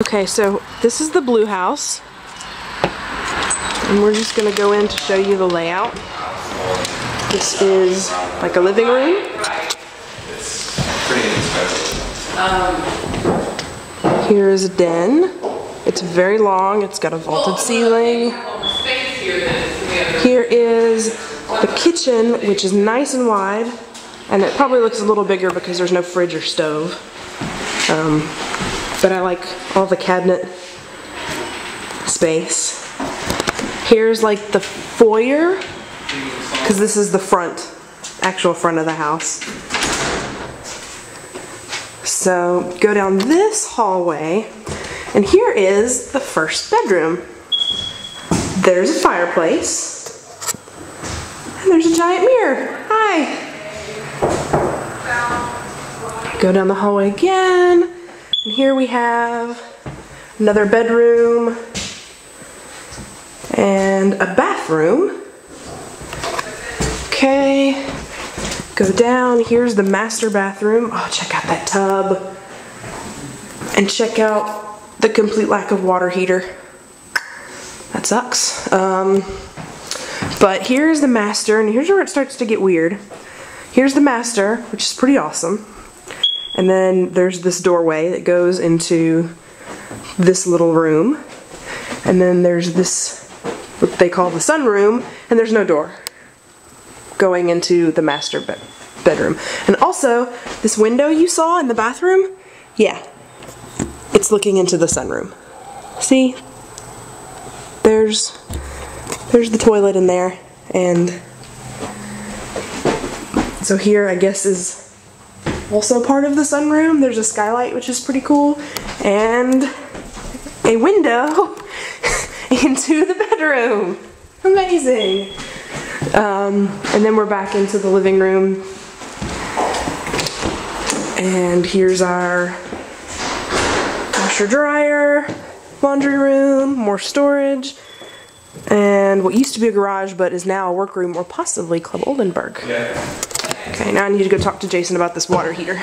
Okay, so this is the blue house. And we're just gonna go in to show you the layout. This is like a living room. Here is a den. It's very long, it's got a vaulted ceiling. Here is the kitchen, which is nice and wide. And it probably looks a little bigger because there's no fridge or stove. Um, but I like all the cabinet space. Here's like the foyer, because this is the front, actual front of the house. So go down this hallway, and here is the first bedroom. There's a fireplace, and there's a giant mirror. Hi. Go down the hallway again, and here we have another bedroom and a bathroom. Okay, go down. Here's the master bathroom. Oh, check out that tub. And check out the complete lack of water heater. That sucks. Um, but here's the master, and here's where it starts to get weird. Here's the master, which is pretty awesome. And then there's this doorway that goes into this little room. And then there's this, what they call the sunroom, and there's no door going into the master bed bedroom. And also, this window you saw in the bathroom, yeah, it's looking into the sunroom. See? There's, there's the toilet in there, and so here I guess is also part of the sunroom. There's a skylight, which is pretty cool, and a window into the bedroom. Amazing. Um, and then we're back into the living room. And here's our washer dryer, laundry room, more storage, and what used to be a garage but is now a workroom or possibly Club Oldenburg. Yeah. Okay, now I need to go talk to Jason about this water heater.